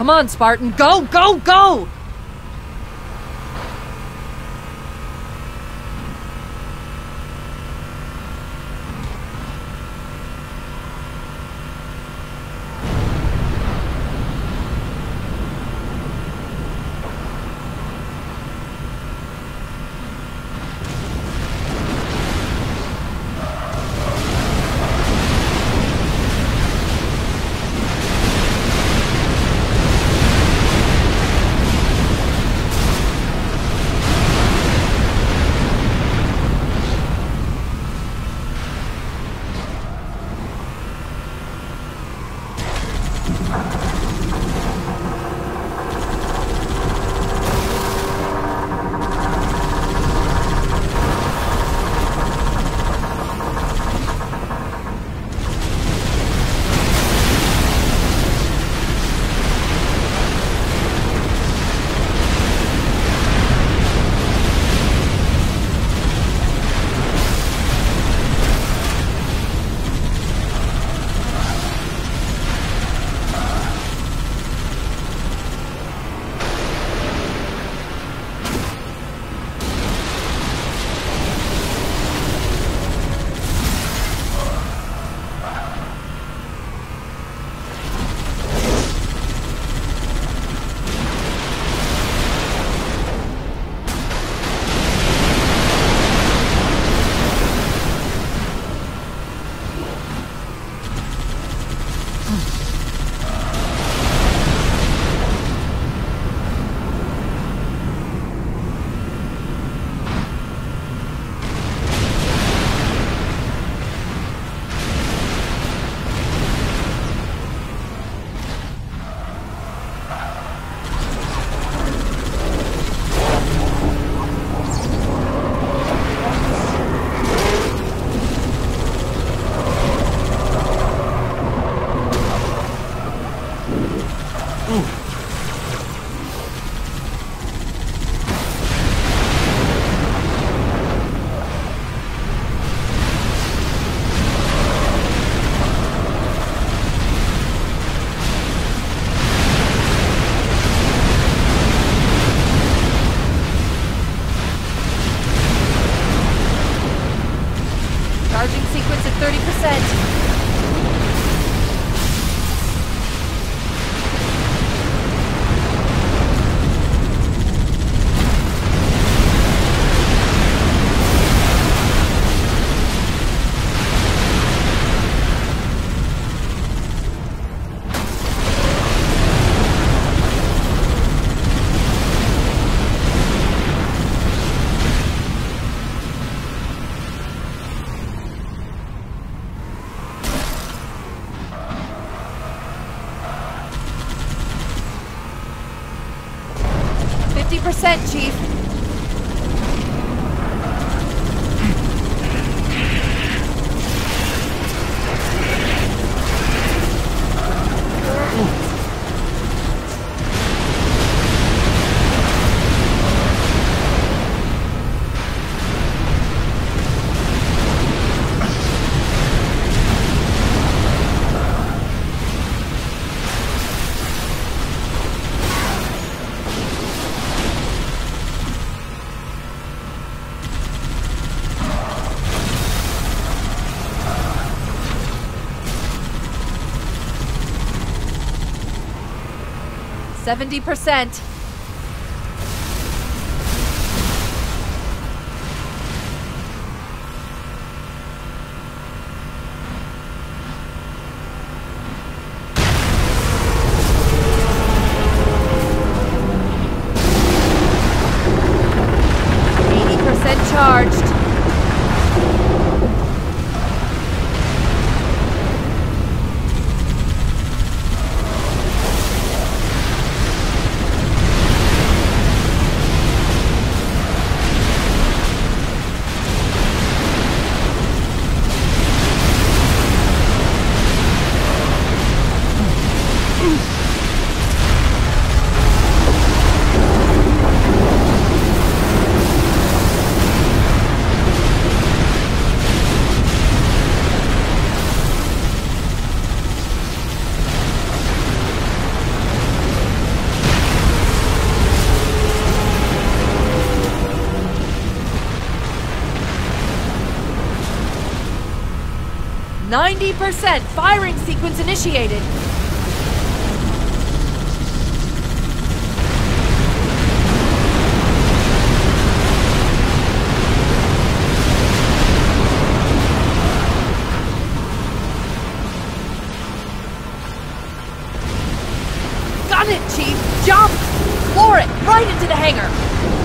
Come on, Spartan. Go, go, go! Charging sequence at 30%. Fifty percent, Chief. 70%. 90%. Firing sequence initiated. Got it, Chief! Jump! Floor it! Right into the hangar!